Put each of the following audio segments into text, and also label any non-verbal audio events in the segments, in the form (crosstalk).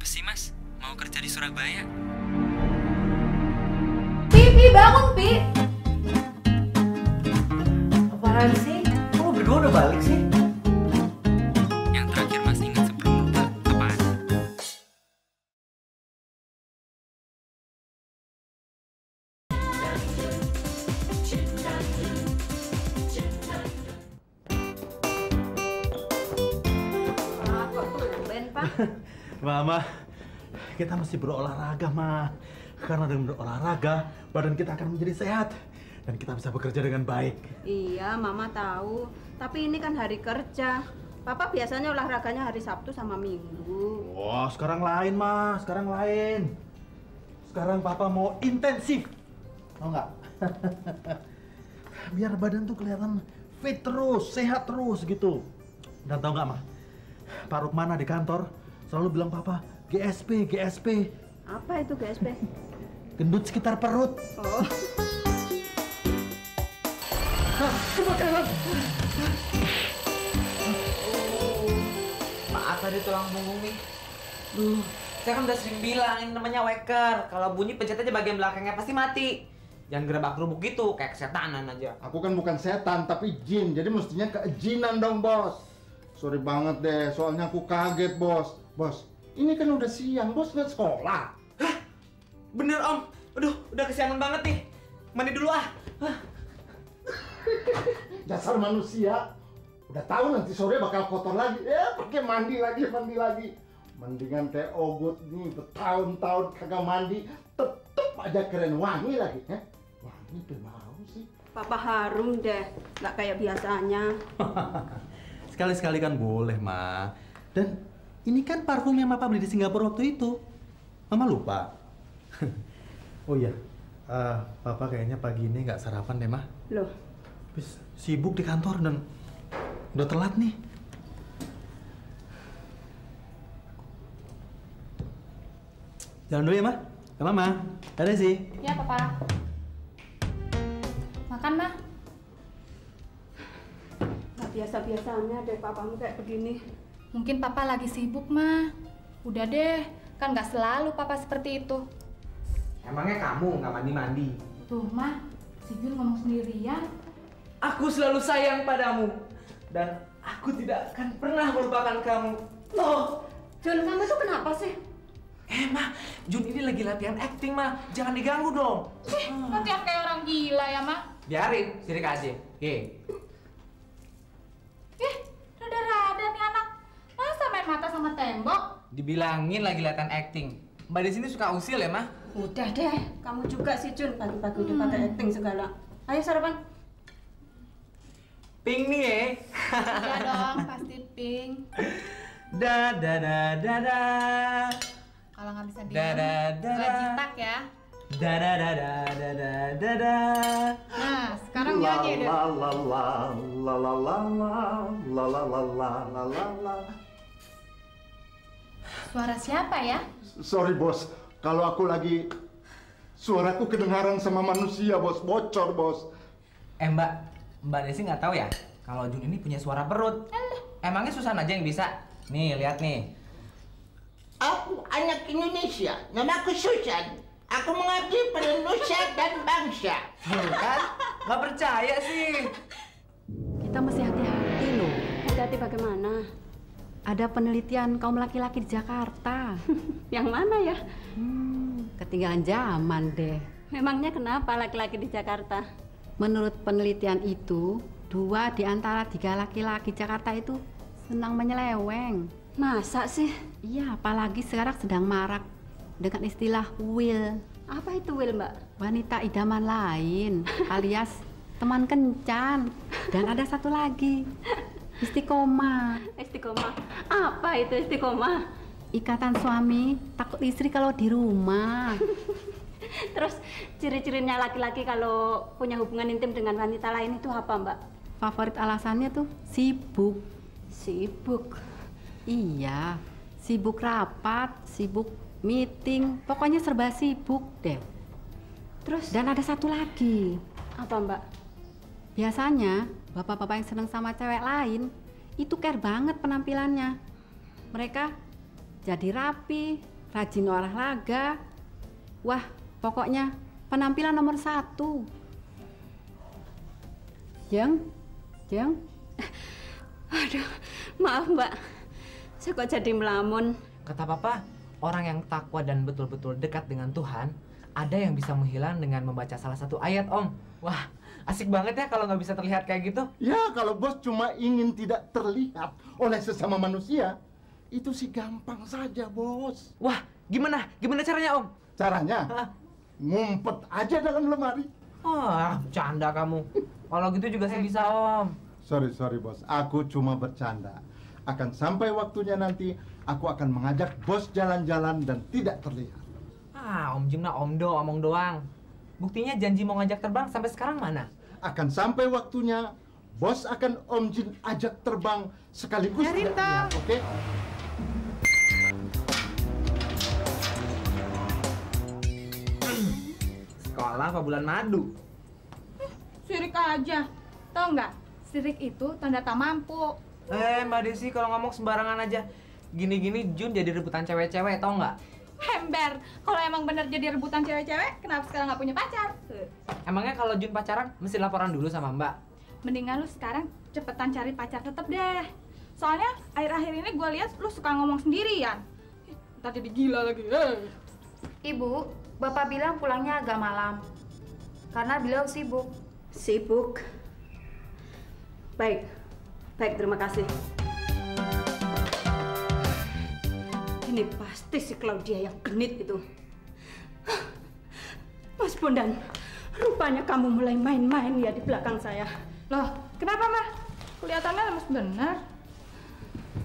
Apa sih mas? Mau kerja di Surabaya? Pipi bangun Pi. Apaan sih? Kok lu berdua udah balik sih? Mama, kita mesti berolahraga, Ma. Karena dengan berolahraga, badan kita akan menjadi sehat. Dan kita bisa bekerja dengan baik. Iya, Mama tahu. Tapi ini kan hari kerja. Papa biasanya olahraganya hari Sabtu sama Minggu. Wah, sekarang lain, Ma. Sekarang lain. Sekarang Papa mau intensif. Mau nggak? (laughs) Biar badan tuh kelihatan fit terus, sehat terus gitu. Dan tau nggak, Ma? Pak Rukmana di kantor selalu bilang Papa, GSP, GSP. Apa itu GSP? (laughs) Gendut sekitar perut. Oh, Kebakaran! Maaf tadi tulang punggung nih. Duh, saya kan udah sering bilang ini namanya waker. Kalau bunyi pencet aja bagian belakangnya pasti mati. Jangan gerebak gerubuk gitu, kayak kesetanan aja. Aku kan bukan setan tapi jin, jadi mestinya keizinan dong bos. Sorry banget deh, soalnya aku kaget bos. Bos, ini kan udah siang, bos nggak sekolah. Bener om, aduh udah kesiangan banget nih. Mandi dulu ah. Hah. (laughs) Dasar manusia, udah tahu nanti sore bakal kotor lagi. Ya pakai mandi lagi, mandi lagi. Mendingan kayak ogut nih bertahun-tahun kagak mandi, tetep aja keren wangi lagi. Eh? Wangi bau sih. Papa harum deh. Nggak kayak biasanya. (laughs) Sekali-sekali kan boleh, Ma. Dan ini kan parfum yang Papa beli di Singapura waktu itu. Mama lupa. (laughs) oh iya, eh, Papa kayaknya pagi ini nggak sarapan deh, Ma. Loh, Habis sibuk di kantor dan udah telat nih. Jalan dulu ya, Ma. Ke Mama. Dadah sih. Ya, Papa. Makan, Mah. nggak biasa-biasanya deh papamu kayak begini. Mungkin Papa lagi sibuk, Mah. Udah deh, kan nggak selalu Papa seperti itu. Emangnya kamu nggak mandi-mandi? Tuh, Mah, si Jun ngomong sendirian. Aku selalu sayang padamu dan aku tidak akan pernah melupakan kamu. Loh, Jun, kamu tuh kenapa sih? eh mah, Jun ini lagi latihan acting mah, jangan diganggu dong. Ih, nanti kayak orang gila ya, Mah. Biarin, sirik aja. Oke. Sama tembok? Dibilangin lagi latihan acting. Mbak di sini suka usil ya mah? Udah deh, kamu juga sih Jun, pagi-pagi udah pakai acting segala. Ayo sarapan. Pink nih ya. Iya dong, pasti pink. Da da da da da. Kalau nggak bisa Da, diem, da, da, da. jitak ya. Da da da da da da da da. Nah, sekarang nyanyi deh. la la la la la la la la la la la la la la. Suara siapa ya? Sorry bos, kalau aku lagi suaraku kedengaran sama manusia bos, bocor bos. Eh mbak, mbak Desi nggak tahu ya kalau Jun ini punya suara perut. Emangnya Susan aja yang bisa? Nih lihat nih. Aku anak Indonesia, namaku Susan. Aku mengabdi pada Nusa dan bangsa. Tuh kan? Nggak percaya sih. Kita mesti hati-hati loh. Hati-hati bagaimana? Ada penelitian kaum laki-laki di Jakarta. (laughs) Yang mana ya? Hmm, ketinggalan zaman deh. Memangnya kenapa laki-laki di Jakarta? Menurut penelitian itu, dua di antara tiga laki-laki Jakarta itu senang menyeleweng. Masa sih? Iya, apalagi sekarang sedang marak dengan istilah will. Apa itu Will, Mbak? Wanita idaman lain, (laughs) alias teman kencan. Dan ada satu lagi, istiqomah. Istiqomah. Apa itu istiqomah? Ikatan suami takut istri kalau di rumah. (laughs) Terus ciri-cirinya laki-laki kalau punya hubungan intim dengan wanita lain itu apa, Mbak? Favorit alasannya tuh sibuk. Sibuk. Iya, sibuk rapat, sibuk meeting, pokoknya serba sibuk deh. Terus Dan ada satu lagi, apa, Mbak? biasanya bapak-bapak yang seneng sama cewek lain itu care banget penampilannya. Mereka jadi rapi, rajin olahraga. Wah, pokoknya penampilan nomor satu. Jeng, Jeng, (laughs) Aduh, maaf mbak. Saya kok jadi melamun. Kata papa, orang yang takwa dan betul-betul dekat dengan Tuhan, ada yang bisa menghilang dengan membaca salah satu ayat, Om. Wah, asik banget ya kalau nggak bisa terlihat kayak gitu. Ya, kalau bos cuma ingin tidak terlihat oleh sesama manusia, itu sih gampang saja, bos. Wah, gimana? Gimana caranya, Om? Caranya, Hah? ngumpet aja dalam lemari. Wah, bercanda kamu. Kalau gitu juga saya bisa, Om. Sorry, sorry bos. Aku cuma bercanda. Akan sampai waktunya nanti, aku akan mengajak bos jalan-jalan dan tidak terlihat. Ah, Om Jim nah Om Do, omong doang. Buktinya janji mau ngajak terbang sampai sekarang mana? Akan sampai waktunya, bos akan Om Jin ajak terbang sekaligus. Ya, Rinta. Oke? Sekolah apa bulan madu? Sirik aja. Tau nggak? Sirik itu tanda tak mampu. Eh, Mbak Desi kalau ngomong sembarangan aja. Gini-gini Jun jadi rebutan cewek-cewek, tau nggak? Hember, kalau emang bener jadi rebutan cewek-cewek, kenapa sekarang nggak punya pacar? Emangnya kalau Jun pacaran mesti laporan dulu sama Mbak? Mendingan lu sekarang cepetan cari pacar tetep deh. Soalnya akhir-akhir ini gue lihat lu suka ngomong sendirian. Ntar jadi gila lagi. Eh. Ibu, Bapak bilang pulangnya agak malam. Karena beliau sibuk. Sibuk. Baik, baik terima kasih. Ini pasti si Claudia yang genit itu. Mas Bondan, rupanya kamu mulai main-main ya di belakang saya. Loh, kenapa mah? Kelihatannya lemes bener.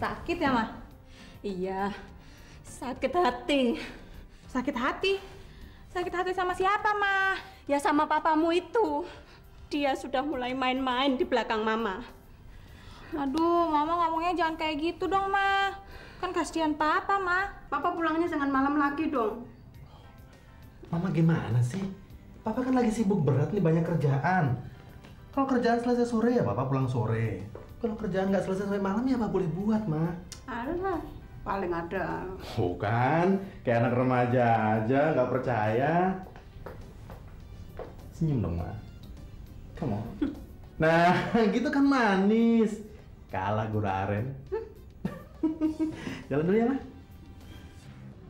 Sakit ya mah? Iya, sakit hati. Sakit hati? Sakit hati sama siapa mah? Ya sama papamu itu. Dia sudah mulai main-main di belakang mama. Aduh, mama ngomongnya jangan kayak gitu dong mah. Kan kasihan papa mah. Papa pulangnya jangan malam lagi dong. Mama gimana sih? Papa kan lagi sibuk berat nih banyak kerjaan. Kalau kerjaan selesai sore ya Papa pulang sore. Kalau kerjaan nggak selesai sampai malam ya apa boleh buat, Ma? Ada paling ada. Bukan, kayak anak remaja aja, nggak percaya. Senyum dong, Ma. Come on. (laughs) Nah, (laughs) gitu kan manis. Kalah guru aren. (laughs) Jalan dulu ya, Ma.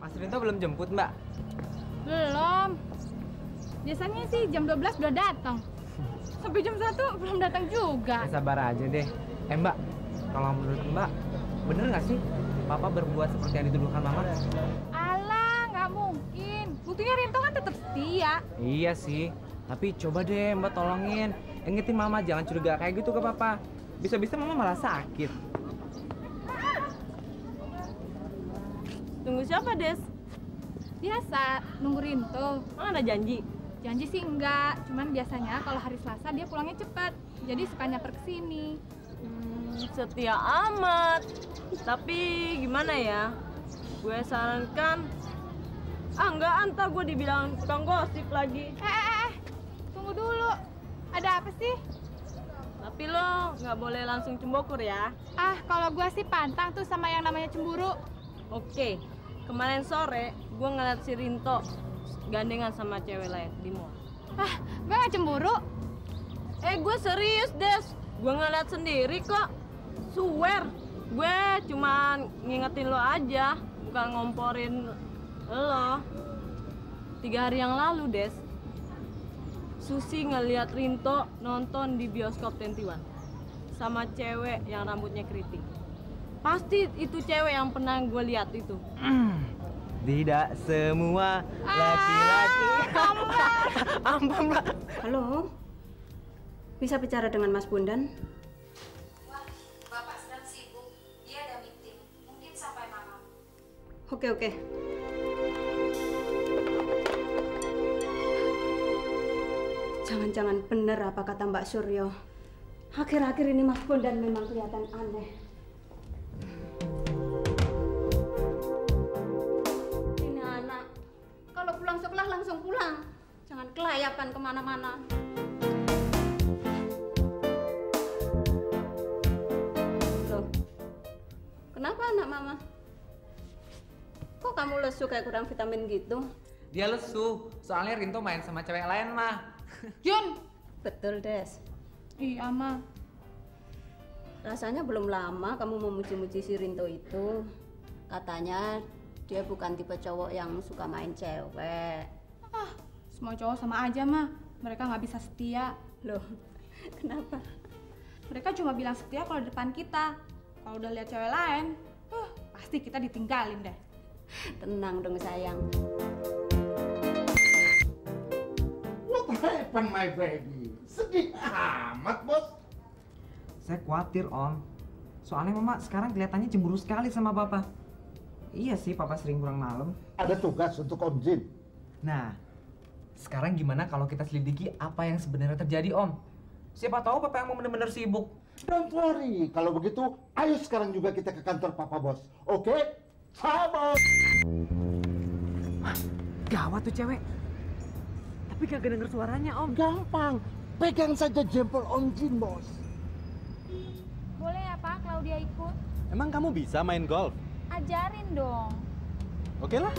Mas Rinto belum jemput, Mbak? Belum. Biasanya sih jam 12 udah datang. Sampai jam 1 belum datang juga. Ya sabar aja deh. Eh, Mbak, kalau menurut Mbak, bener nggak sih Papa berbuat seperti yang dituduhkan Mama? Alah, nggak mungkin. Buktinya Rinto kan tetap setia. Iya sih, tapi coba deh Mbak tolongin. Ingetin Mama jangan curiga kayak gitu ke Papa. Bisa-bisa Mama malah sakit. Tunggu siapa, Des? Biasa, nunggu Rinto. Emang ada janji? Janji sih enggak, cuman biasanya kalau hari Selasa dia pulangnya cepat. Jadi suka nyamper ke sini. Hmm, setia amat. Tapi gimana ya? Gue sarankan Ah enggak, antar gue dibilang tukang gosip lagi. Eh, eh, eh, tunggu dulu. Ada apa sih? Tapi lo nggak boleh langsung cembokur ya. Ah, kalau gua sih pantang tuh sama yang namanya cemburu. Oke, kemarin sore gue ngeliat si Rinto gandengan sama cewek lain di mall. Ah, gua nggak cemburu. Eh, gue serius, Des. Gue ngeliat sendiri kok. Swear, gue cuma ngingetin lo aja, bukan ngomporin lo. Tiga hari yang lalu, Des. Susi ngeliat Rinto nonton di bioskop 21 sama cewek yang rambutnya keriting. Pasti itu cewek yang pernah gue lihat itu. (clears throat) Tidak semua laki-laki. Ampun, (laughs) Mbak. Halo, bisa bicara dengan Mas Bondan? Wah, Bapak sedang sibuk. Dia ada meeting. Mungkin sampai malam. Oke, oke. Jangan-jangan benar apa kata Mbak Suryo. Akhir-akhir ini Mas Bondan memang kelihatan aneh. Jangan kelayakan ke mana-mana. Loh, kenapa anak mama? kamu lesu kayak kurang vitamin gitu? Dia lesu, soalnya Rinto main sama cewek lain mah. (laughs) Jun! Betul, Des. Iya, Ma. Rasanya belum lama kamu memuji-muji si Rinto itu. Katanya dia bukan tipe cowok yang suka main cewek. Semua cowok sama aja, Ma. Mereka nggak bisa setia. Loh, (laughs) kenapa? Mereka cuma bilang setia kalau di depan kita. Kalau udah lihat cewek lain, uh, pasti kita ditinggalin deh. (laughs) Tenang dong sayang. What happened my baby? Sedih amat bos. Saya khawatir om. Soalnya mama sekarang kelihatannya cemburu sekali sama papa. Iya sih, papa sering pulang malam. Ada tugas untuk Om Jin. Nah, sekarang gimana kalau kita selidiki apa yang sebenarnya terjadi om? Siapa tahu papa yang mau benar-benar sibuk. Don't worry, kalau begitu ayo sekarang juga kita ke kantor Papa Bos. Oke? Sama. Gawat tuh cewek. Tapi kagak denger suaranya om. Gampang. Pegang saja jempol Om Jin, Bos. Boleh ya Pak, Claudia ikut? Emang kamu bisa main golf? Ajarin dong. Oke lah.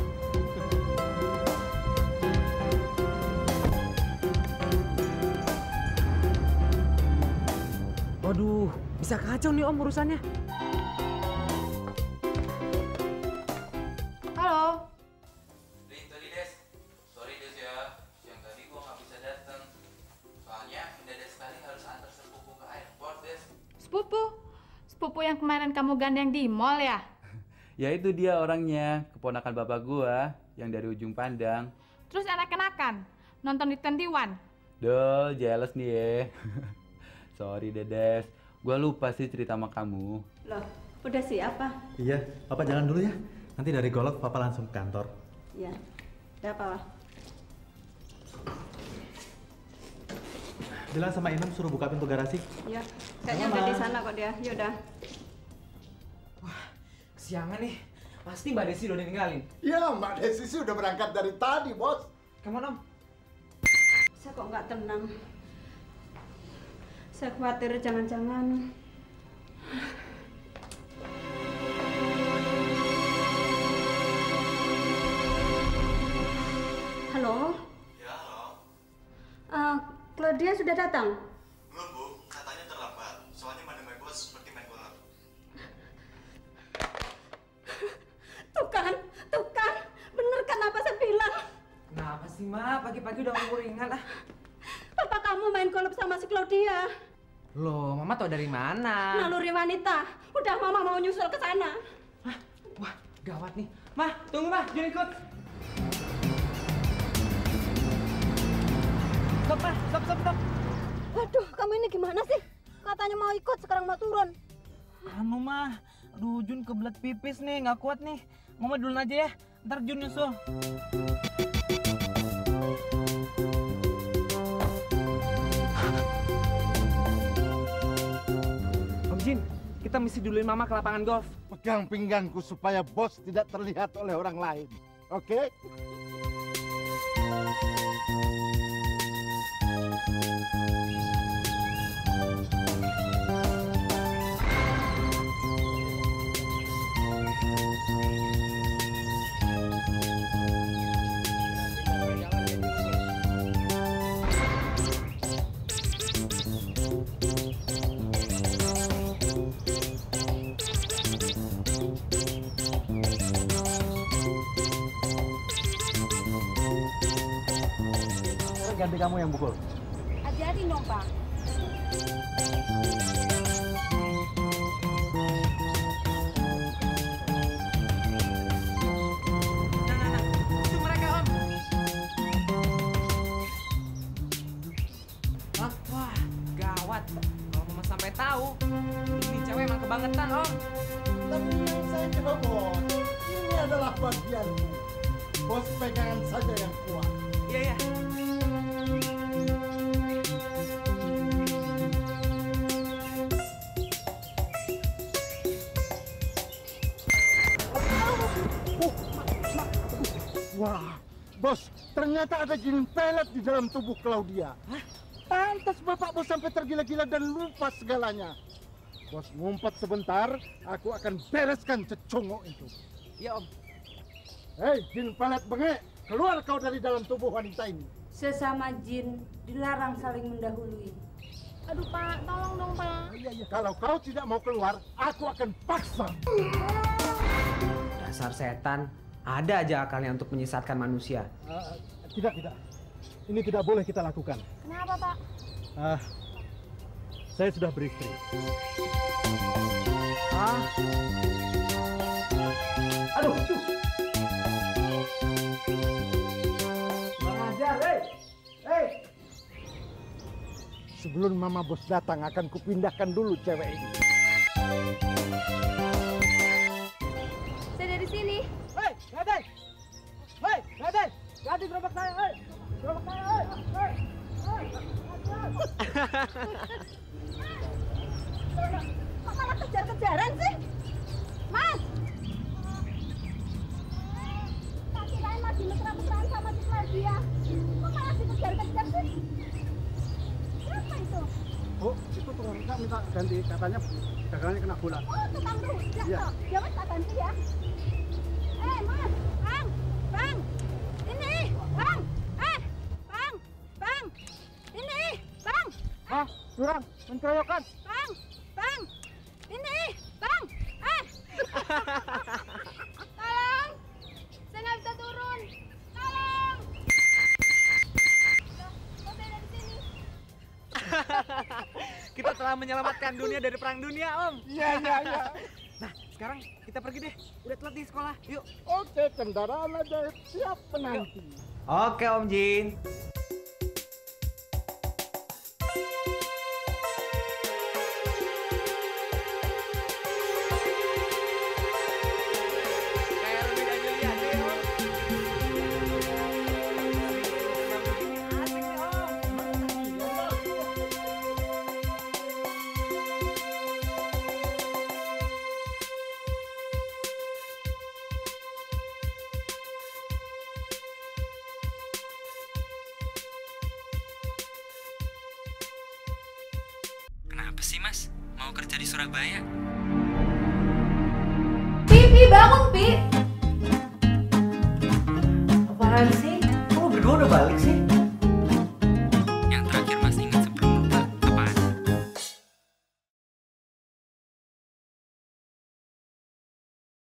Waduh, bisa kacau nih om urusannya. Halo. Rin, tadi Des. Sorry Des ya. Yang tadi gua nggak bisa datang. Soalnya mendadak sekali harus antar sepupu ke airport, Des. Sepupu? Sepupu yang kemarin kamu gandeng di mall ya? (laughs) Ya itu dia orangnya, keponakan bapak gua yang dari ujung pandang. Terus enak-enakan? Nonton di 21? Duh, jealous nih ya. (laughs) Sorry Dedes, gua lupa sih cerita sama kamu. Loh, udah siapa? Iya, Papa jalan dulu ya. Nanti dari golf Papa langsung ke kantor. Iya. Ada apa? Wah? Bilang sama Inem suruh buka pintu garasi. Iya. Kayaknya udah di sana kok dia. Yaudah. Kesiangan nih. Pasti Mbak Desi udah ditinggalin. Ya, Mbak Desi sih udah berangkat dari tadi, Bos. Ke mana om? Saya kok nggak tenang. Saya khawatir jangan-jangan Halo? Ya, halo. Eh, Claudia sudah datang? Belum, Bu. Katanya terlambat. Soalnya Madam My Boss seperti main bola. Tuh kan, tuh kan. Bener kan apa saya bilang? Kenapa sih ma? Pagi-pagi udah ngubur ringan ah. Papa kamu main golf sama si Claudia. Loh, mama tau dari mana? Naluri wanita. Udah mama mau nyusul ke sana. Wah, gawat nih. Ma, tunggu ma, jangan ikut. Stop ma, stop, stop, stop. Waduh, kamu ini gimana sih? Katanya mau ikut, sekarang mau turun. Anu mah, aduh Jun kebelet pipis nih, nggak kuat nih. Mama duluan aja ya, ntar Jun nyusul. Kita mesti duluin Mama ke lapangan golf. Pegang pinggangku supaya bos tidak terlihat oleh orang lain. Oke? Sekarang ganti kamu yang pukul. Hati-hati dong Pak. Itu mereka Om. Hah? Wah, gawat. Kalau Mama sampai tahu, ini cewek emang kebangetan Om. Tenang saja, bos. Ini adalah bagianmu. Bos pegangan saja yang kuat. Iya, iya. Wah, bos, ternyata ada jin pelet di dalam tubuh Claudia. Pantas bapak bos sampai tergila-gila dan lupa segalanya. Bos ngumpet sebentar, aku akan bereskan cecongok itu. Iya Om. Hei, jin pelet bengek, keluar kau dari dalam tubuh wanita ini. Sesama jin dilarang saling mendahului. Aduh Pak, tolong dong Pak. Iya, iya. Kalau kau tidak mau keluar, aku akan paksa. Dasar setan, ada aja akalnya untuk menyesatkan manusia. Eh, tidak, tidak. Ini tidak boleh kita lakukan. Kenapa Pak? Ah, saya sudah beristri. Ah, Aduh, Ajar, hei. Hei. Sebelum Mama Bos datang akan kupindahkan dulu cewek ini. Ganti. Katanya dagangannya kena bola. Oh, tukang rujak Iya. toh. Ya wes tak ganti ya. Eh, Mas, Bang, Bang. Ini, Bang. Eh, Bang, Bang. Ini, Bang. Hah? Curang, menceroyokan. Kita telah menyelamatkan dunia dari perang dunia, Om. Iya, iya, iya. (laughs) Nah, sekarang kita pergi deh. Udah telat di sekolah. Yuk. Oke, kendaraan aja siap penanti. Oke, Om Jin. Kerja di Surabaya? Pipi bangun, Pi. Apaan sih? Kok berdua udah balik sih?